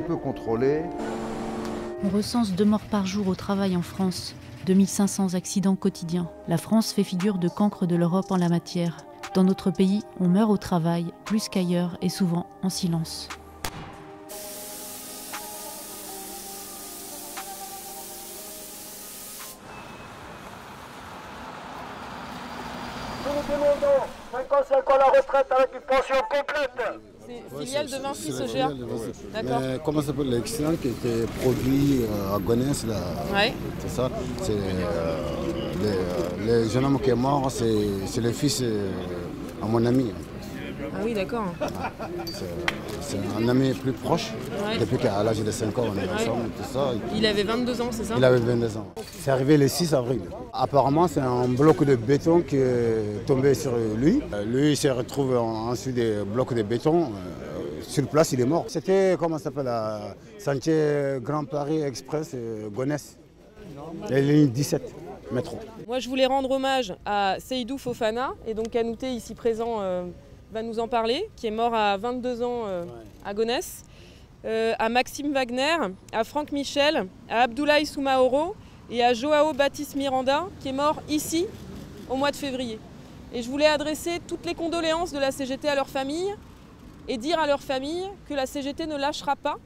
peu. On recense deux morts par jour au travail en France, 2500 accidents quotidiens. La France fait figure de cancre de l'Europe en la matière. Dans notre pays, on meurt au travail, plus qu'ailleurs et souvent en silence. Filiale de Vinci Sogea. D'accord. Mais comment ça s'appelle l'accident qui était produit euh, à Gonesse là? Ouais. C'est ça. C'est euh, le, le jeune homme qui est mort, c'est le fils euh, à mon ami. Ah oui, d'accord. C'est un ami plus proche. Ouais. Depuis qu'à l'âge de 5 ans, on est ensemble, tout ça. Il avait 22 ans, c'est ça? Il avait 22 ans. C'est arrivé le 6 avril. Apparemment, c'est un bloc de béton qui est tombé sur lui. Euh, Lui, il se retrouve en- ensuite des blocs de béton. Sur place, il est mort. C'était, comment ça s'appelle, la Sentier Grand Paris Express euh, Gonesse. La ligne 17, métro. Moi, je voulais rendre hommage à Seydou Fofana, et donc Kanouté, ici présent, euh, va nous en parler, qui est mort à 22 ans euh, à Gonesse, euh, à Maxime Wagner, à Franck Michel, à Abdoulaye Soumaoro et à Joao Baptiste Miranda, qui est mort ici au mois de février. Et je voulais adresser toutes les condoléances de la CGT à leur famille et dire à leur famille que la CGT ne lâchera pas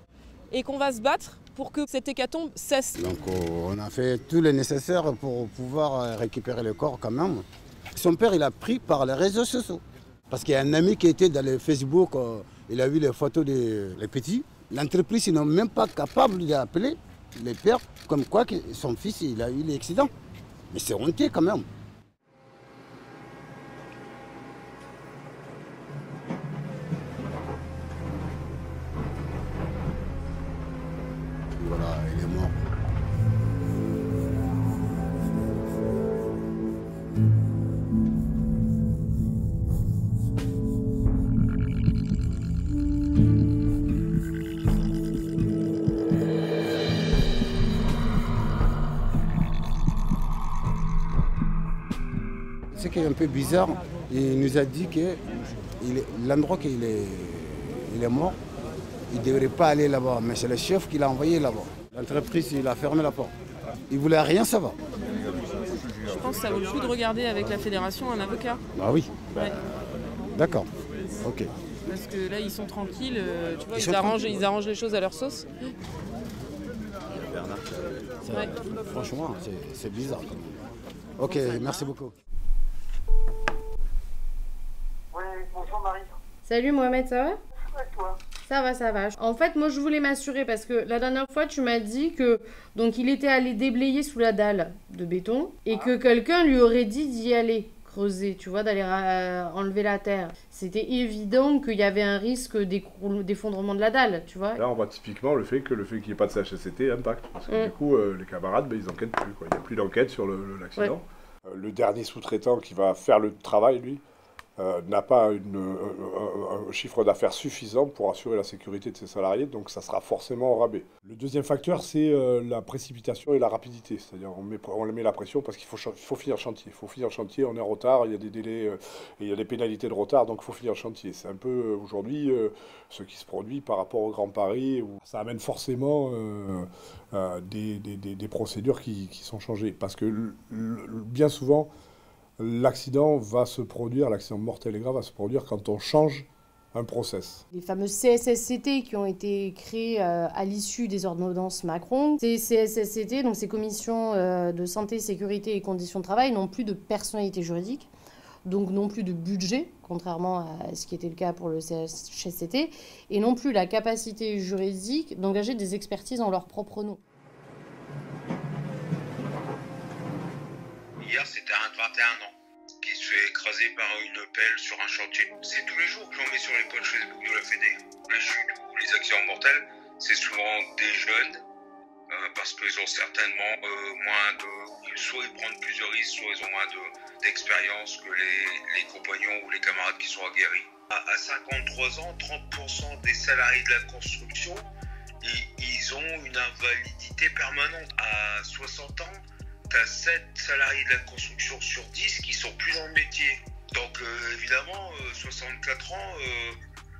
et qu'on va se battre pour que cette hécatombe cesse. Donc, euh, on a fait tout le nécessaire pour pouvoir euh, récupérer le corps quand même. Son père, il a pris par les réseaux sociaux. Parce qu'il y a un ami qui était dans le Facebook, euh, il a vu les photos des les petits. L'entreprise, ils n'ont même pas capable d'appeler les pères comme quoi son fils, il a eu l'accident. Mais c'est honteux quand même. Voilà, il est mort. Ce qui est un peu bizarre, il nous a dit que l'endroit qu'il est, il est mort, il ne devrait pas aller là-bas. Mais c'est le chef qui l'a envoyé là-bas. L'entreprise, il a fermé la porte. Il voulait rien savoir. Je pense que ça vaut le coup de regarder avec la fédération un avocat. Ah oui, Ouais. d'accord. Ok. Parce que là, ils sont tranquilles, euh, tu vois, Ils ils, sont arrangent, tranquilles, ils arrangent les choses à leur sauce. C'est- Ouais. Franchement, c'est- bizarre. Ok, merci beaucoup. Oui, bonjour Marie. Salut Mohamed, ça va? Et toi Ça va, ça va. En fait, moi, je voulais m'assurer parce que la dernière fois, tu m'as dit que donc il était allé déblayer sous la dalle de béton et que quelqu'un lui aurait dit d'y aller creuser, tu vois, d'aller euh, enlever la terre. C'était évident qu'il y avait un risque d'effondrement de la dalle, tu vois. Là, on voit typiquement le fait que le fait qu'il n'y ait pas de CHSCT impacte. Parce que Mm. du coup, euh, les camarades, ben, ils enquêtent plus. quoi. Il n'y a plus d'enquête sur le- le- l'accident. Euh, le dernier sous-traitant qui va faire le travail, lui, euh, n'a pas une, euh, un, chiffre d'affaires suffisant pour assurer la sécurité de ses salariés, donc ça sera forcément au rabais. Le deuxième facteur, c'est euh, la précipitation et la rapidité. C'est-à-dire on met, met la pression parce qu'il faut, faut finir chantier. Il faut finir chantier, on est en retard, il y a des délais, euh, il y a des pénalités de retard, donc il faut finir chantier. C'est un peu euh, aujourd'hui euh, ce qui se produit par rapport au Grand Paris, où ça amène forcément euh, euh, des, procédures qui, qui sont changées. Parce que bien souvent, l'accident va se produire, l'accident mortel et grave va se produire quand on change un process. Les fameuses CSSCT qui ont été créées euh, à l'issue des ordonnances Macron. Ces CSSCT, donc ces commissions euh, de santé, sécurité et conditions de travail, n'ont plus de personnalité juridique, donc non plus de budget, contrairement à ce qui était le cas pour le CHSCT, et non plus la capacité juridique d'engager des expertises en leur propre nom. Hier, c'était un de 21 ans qui se fait écraser par une pelle sur un chantier. C'est tous les jours que j'en mets sur les pages Facebook de la Fédé. Les chutes ou les accidents mortels, c'est souvent des jeunes euh, parce qu'ils ont certainement euh, moins de. Soit ils prennent plus de risques, soit ils ont moins de- d'expérience que les, compagnons ou les camarades qui sont aguerris. À, à 53 ans, 30% des salariés de la construction, ils, ils ont une invalidité permanente. À 60 ans, tu as 7 salariés de la construction sur 10 qui sont plus dans le métier. Donc euh, évidemment, euh, 64 ans, euh,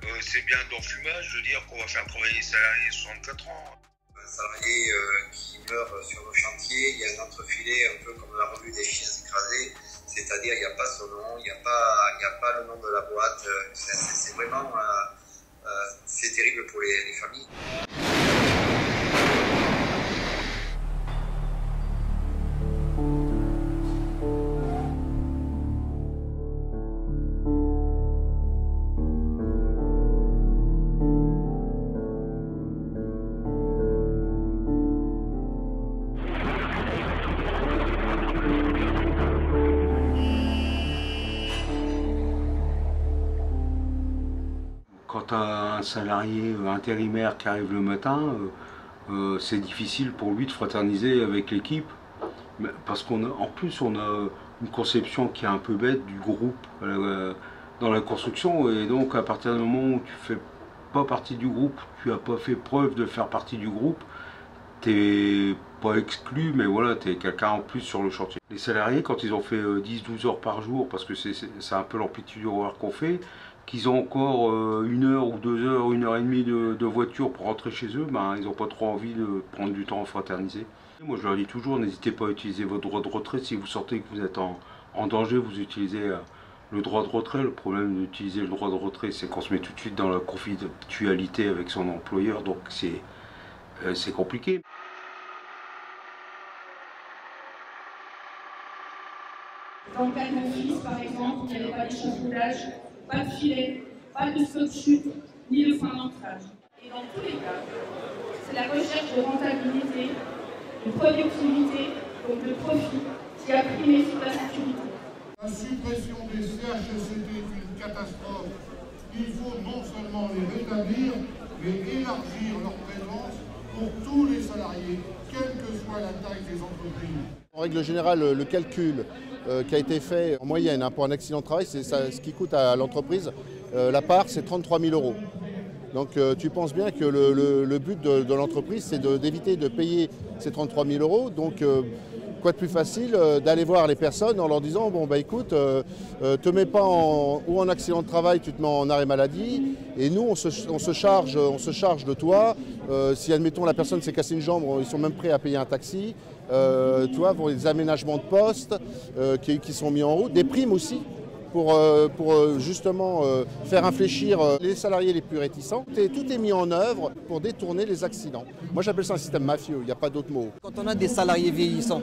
Euh, c'est bien d'enfumage de dire qu'on va faire travailler les salariés 64 ans. Un salarié euh, qui meurt sur nos chantiers, il y a un entrefilet un peu comme la revue des chiens écrasés, c'est-à-dire il n'y a pas son nom, il n'y a, a, pas le nom de la boîte. Euh, c'est vraiment c'est terrible pour les familles. Quand tu as un salarié intérimaire qui arrive le matin, euh, euh, c'est difficile pour lui de fraterniser avec l'équipe. Parce qu'en plus, on a une conception qui est un peu bête du groupe euh, dans la construction. Et donc, à partir du moment où tu fais pas partie du groupe, tu n'as pas fait preuve de faire partie du groupe, tu pas exclu, mais voilà, tu es quelqu'un en plus sur le chantier. Les salariés, quand ils ont fait 10-12 heures par jour, parce que c'est un peu l'amplitude horaire qu'on fait, qu'ils ont encore une heure ou deux heures, une heure et demie de, voiture pour rentrer chez eux, ben, ils n'ont pas trop envie de prendre du temps à fraterniser. Moi je leur dis toujours, n'hésitez pas à utiliser votre droit de retrait. Si vous sortez que vous êtes en, danger, vous utilisez le droit de retrait. Le problème d'utiliser le droit de retrait, c'est qu'on se met tout de suite dans la confidentialité avec son employeur, donc c'est euh, compliqué. Dans le cas de mon fils, par exemple, il n'y avait pas d'échafaudage, pas de filet, pas de saut de chute, ni de point d'ancrage. Et dans tous les cas, c'est la recherche de rentabilité, de productivité, donc de profit, qui a primé sur la sécurité. La suppression des CHSCT est une catastrophe. Il faut non seulement les rétablir, mais élargir leur présence pour tous les salariés, quelle que soit la taille des entreprises. En règle générale, le calcul qui a été fait en moyenne hein, pour un accident de travail, c'est ce qui coûte à l'entreprise. Euh, la part, c'est 33 000 euros. Donc euh, tu penses bien que le, but de, de l'entreprise, c'est d'éviter de, payer ces 33 000 euros. Donc quoi de plus facile euh, d'aller voir les personnes en leur disant bon bah écoute, euh, euh, te mets pas en, ou en accident de travail, tu te mets en arrêt maladie, et nous on se, charge, on se charge de toi. si admettons la personne s'est cassé une jambe, ils sont même prêts à payer un taxi. tu vois, pour les aménagements de poste qui, sont mis en route, des primes aussi pour, justement faire infléchir les salariés les plus réticents. tout est mis en œuvre pour détourner les accidents. Moi j'appelle ça un système mafieux, il n'y a pas d'autre mot. Quand on a des salariés vieillissants,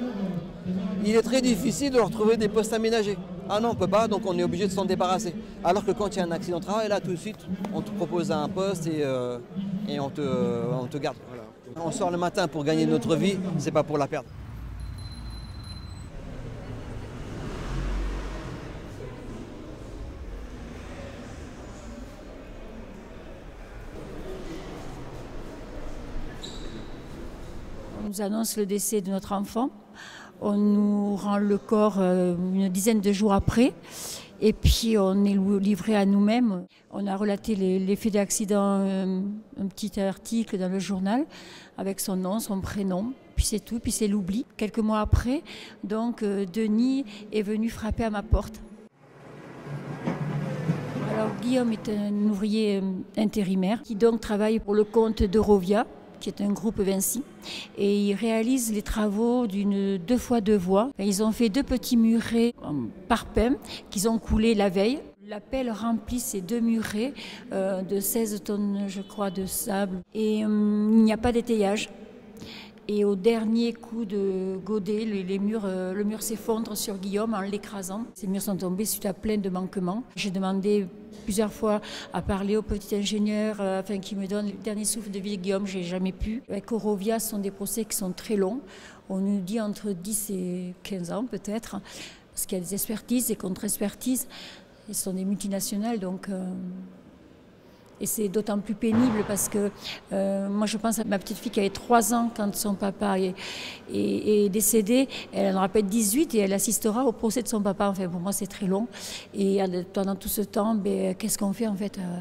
il est très difficile de leur trouver des postes aménagés. Ah non, on ne peut pas, donc on est obligé de s'en débarrasser. Alors que quand il y a un accident de travail, là tout de suite, on te propose un poste et, euh, et on, te, on te garde. On sort le matin pour gagner notre vie, c'est pas pour la perdre. On nous annonce le décès de notre enfant. On nous rend le corps euh, une dizaine de jours après. Et puis on est livré à nous-mêmes. On a relaté l'effet d'accident, euh, un petit article dans le journal avec son nom, son prénom. Puis c'est tout, puis c'est l'oubli. Quelques mois après, donc euh, Denis est venu frapper à ma porte. Alors Guillaume est un ouvrier intérimaire qui donc travaille pour le compte d'Eurovia, qui est un groupe Vinci. Et ils réalisent les travaux d'une deux fois deux voies. Ils ont fait deux petits murets par pain qu'ils ont coulés la veille. La pelle remplit ces deux murets euh, de 16 tonnes, je crois, de sable. Et euh, il n'y a pas d'étayage. Et au dernier coup de godet, les, murs, euh, le mur s'effondre sur Guillaume en l'écrasant. Ces murs sont tombés suite à plein de manquements. J'ai demandé plusieurs fois à parler au petit ingénieur euh, afin qu'il me donne le dernier souffle de vie de Guillaume. J'ai jamais pu. Avec Orovia, ce sont des procès qui sont très longs. On nous dit entre 10 et 15 ans peut-être, parce qu'il y a des expertises, des contre-expertises. Ce sont des multinationales, donc. Euh, et c'est d'autant plus pénible parce que euh, moi je pense à ma petite fille qui avait 3 ans quand son papa est, est, décédé. Elle en peut-être 18 et elle assistera au procès de son papa. Enfin pour moi c'est très long. Et pendant tout ce temps, ben, qu'est-ce qu'on fait en fait? Euh,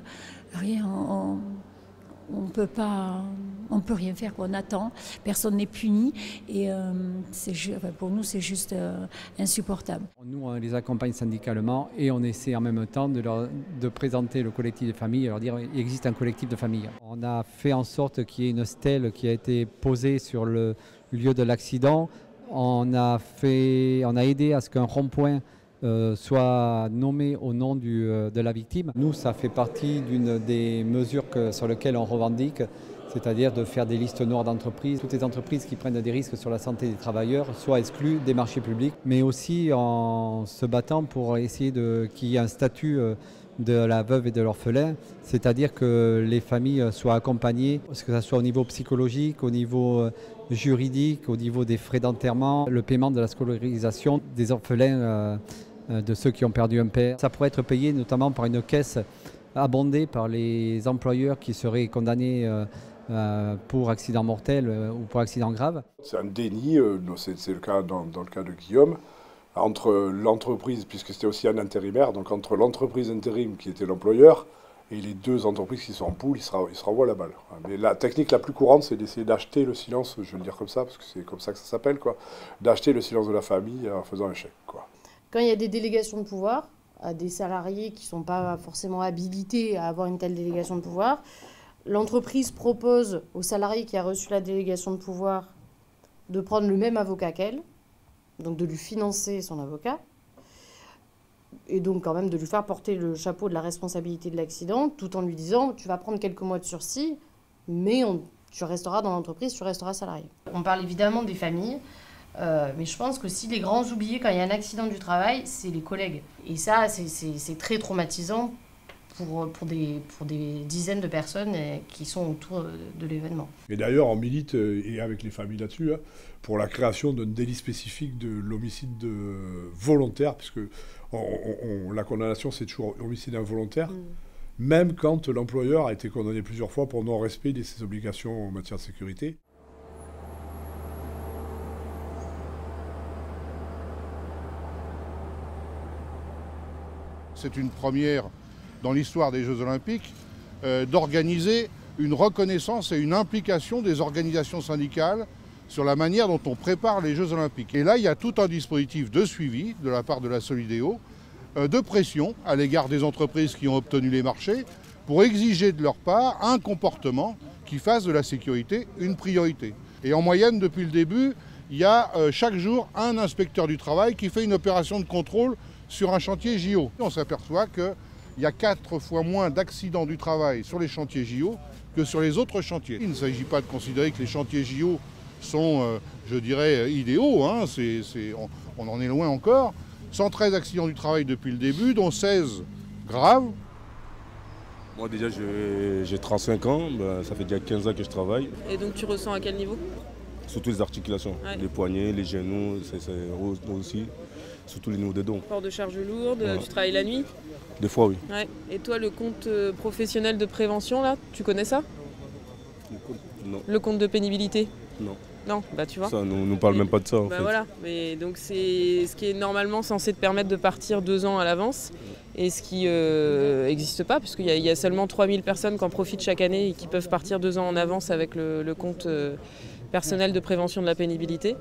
Rien. Ne peut pas, on peut rien faire, on attend, personne n'est puni et euh, pour nous c'est juste euh, insupportable. Nous on les accompagne syndicalement et on essaie en même temps de, leur, présenter le collectif de famille, leur dire qu'il existe un collectif de famille. On a fait en sorte qu'il y ait une stèle qui a été posée sur le lieu de l'accident. On on a aidé à ce qu'un rond-point euh, soit nommé au nom du, de la victime. Nous, ça fait partie d'une des mesures sur lesquelles on revendique c'est-à-dire de faire des listes noires d'entreprises. Toutes les entreprises qui prennent des risques sur la santé des travailleurs soient exclues des marchés publics, mais aussi en se battant pour essayer qu'il y ait un statut euh, de la veuve et de l'orphelin, c'est-à-dire que les familles soient accompagnées, que ce soit au niveau psychologique, au niveau euh, juridique, au niveau des frais d'enterrement, le paiement de la scolarisation des orphelins, euh, de ceux qui ont perdu un père. Ça pourrait être payé notamment par une caisse abondée par les employeurs qui seraient condamnés euh, pour accident mortel euh, ou pour accident grave. C'est un déni, euh, c'est le cas dans, le cas de Guillaume, entre l'entreprise, puisque c'était aussi un intérimaire, donc entre l'entreprise intérim qui était l'employeur et les deux entreprises qui sont en poule, il se, il renvoie la balle. Mais la technique la plus courante, c'est d'essayer d'acheter le silence, je vais le dire comme ça, parce que c'est comme ça que ça s'appelle, quoi, d'acheter le silence de la famille en faisant un chèque. Quoi. Quand il y a des délégations de pouvoir à des salariés qui ne sont pas forcément habilités à avoir une telle délégation de pouvoir, l'entreprise propose au salarié qui a reçu la délégation de pouvoir de prendre le même avocat qu'elle, donc de lui financer son avocat, et donc quand même de lui faire porter le chapeau de la responsabilité de l'accident, tout en lui disant tu vas prendre quelques mois de sursis, mais tu resteras dans l'entreprise, tu resteras salarié. On parle évidemment des familles, euh, mais je pense que si les grands oubliés quand il y a un accident du travail, c'est les collègues. Et ça, c'est très traumatisant pour, pour, des, pour des dizaines de personnes euh, qui sont autour de l'événement. Et d'ailleurs, on milite, euh, et avec les familles là-dessus, hein, pour la création d'un délit spécifique de l'homicide volontaire, puisque on, la condamnation, c'est toujours homicide involontaire. Mm. Même quand l'employeur a été condamné plusieurs fois pour non-respect de ses obligations en matière de sécurité. C'est une première dans l'histoire des Jeux Olympiques euh, d'organiser une reconnaissance et une implication des organisations syndicales sur la manière dont on prépare les Jeux Olympiques. Et là, il y a tout un dispositif de suivi de la part de la Solidéo, euh, de pression à l'égard des entreprises qui ont obtenu les marchés, pour exiger de leur part un comportement qui fasse de la sécurité une priorité. Et en moyenne, depuis le début, il y a euh, chaque jour un inspecteur du travail qui fait une opération de contrôle sur un chantier JO. On s'aperçoit que il y a quatre fois moins d'accidents du travail sur les chantiers JO que sur les autres chantiers. Il ne s'agit pas de considérer que les chantiers JO sont, euh, je dirais, idéaux. Hein. on, en est loin encore. 113 accidents du travail depuis le début, dont 16 graves. Moi déjà j'ai 35 ans, bah, ça fait déjà 15 ans que je travaille. Et donc tu ressens à quel niveau? Surtout les articulations, les poignets, les genoux, c'est aussi, surtout les niveaux des dons. Port de charge lourde, tu travailles la nuit des fois, oui. Et toi, le compte euh, professionnel de prévention, là, tu connais ça Le compte, non. Le compte de pénibilité Non. Non, bah tu vois. Ça, nous, nous parle même pas de ça. En bah voilà, mais donc c'est ce qui est normalement censé te permettre de partir deux ans à l'avance et ce qui n'existe euh, pas, puisqu'il y, y, a seulement 3000 personnes qui en profitent chaque année et qui peuvent partir deux ans en avance avec le, compte euh, personnel de prévention de la pénibilité.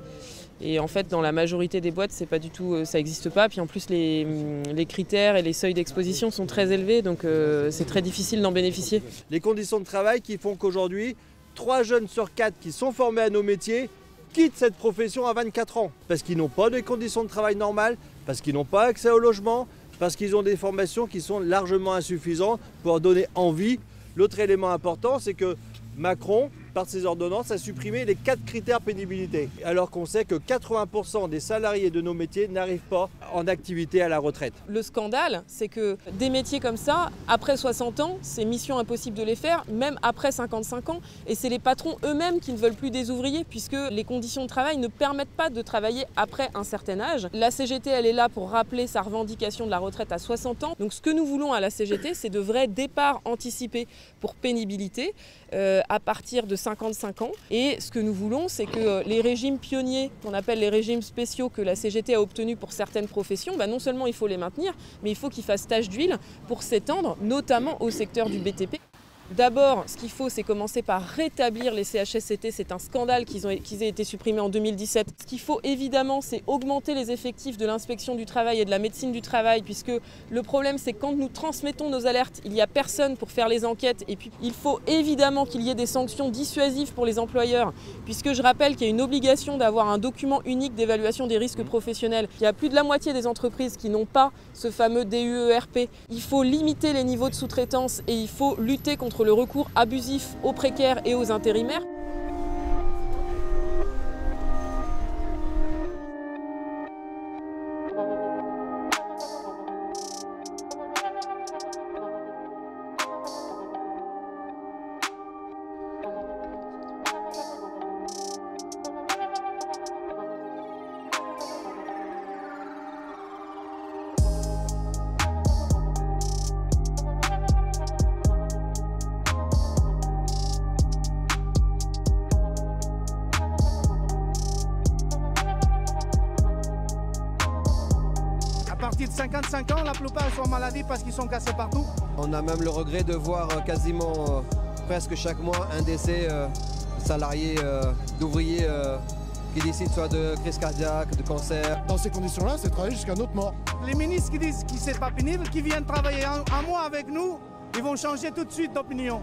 Et en fait, dans la majorité des boîtes, c'est pas du tout, euh, ça n'existe pas. Puis en plus, les, hum, les, critères et les seuils d'exposition sont très élevés, donc euh, c'est très difficile d'en bénéficier. Les conditions de travail qui font qu'aujourd'hui, 3 jeunes sur 4 qui sont formés à nos métiers quittent cette profession à 24 ans. Parce qu'ils n'ont pas de conditions de travail normales, parce qu'ils n'ont pas accès au logement, parce qu'ils ont des formations qui sont largement insuffisantes pour donner envie. L'autre élément important, c'est que Macron par ses ordonnances, a supprimé les quatre critères pénibilité, alors qu'on sait que 80% des salariés de nos métiers n'arrivent pas en activité à la retraite. Le scandale, c'est que des métiers comme ça, après 60 ans, c'est mission impossible de les faire, même après 55 ans, et c'est les patrons eux-mêmes qui ne veulent plus des ouvriers, puisque les conditions de travail ne permettent pas de travailler après un certain âge. La CGT, elle est là pour rappeler sa revendication de la retraite à 60 ans. Donc ce que nous voulons à la CGT, c'est de vrais départs anticipés pour pénibilité euh, à partir de 55 ans. Et ce que nous voulons, c'est que euh, les régimes pionniers, qu'on appelle les régimes spéciaux que la CGT a obtenus pour certaines professions, bah non seulement il faut les maintenir, mais il faut qu'ils fassent tâche d'huile pour s'étendre, notamment au secteur du BTP. D'abord, ce qu'il faut, c'est commencer par rétablir les CHSCT. C'est un scandale qu'ils aient été supprimés en 2017. Ce qu'il faut évidemment, c'est augmenter les effectifs de l'inspection du travail et de la médecine du travail, puisque le problème, c'est que quand nous transmettons nos alertes, il n'y a personne pour faire les enquêtes. Et puis, il faut évidemment qu'il y ait des sanctions dissuasives pour les employeurs, puisque je rappelle qu'il y a une obligation d'avoir un document unique d'évaluation des risques professionnels. Il y a plus de la moitié des entreprises qui n'ont pas ce fameux DUERP. Il faut limiter les niveaux de sous-traitance et il faut lutter contre le recours abusif aux précaires et aux intérimaires. Partir de 55 ans, la plupart sont en maladie parce qu'ils sont cassés partout. On a même le regret de voir euh, quasiment euh, presque chaque mois un décès euh, salarié, d'ouvrier qui décide soit de crise cardiaque, de cancer. Dans ces conditions-là, c'est travailler jusqu'à notre mort. Les ministres qui disent que c'est pas pénible, qui viennent travailler un mois avec nous, ils vont changer tout de suite d'opinion.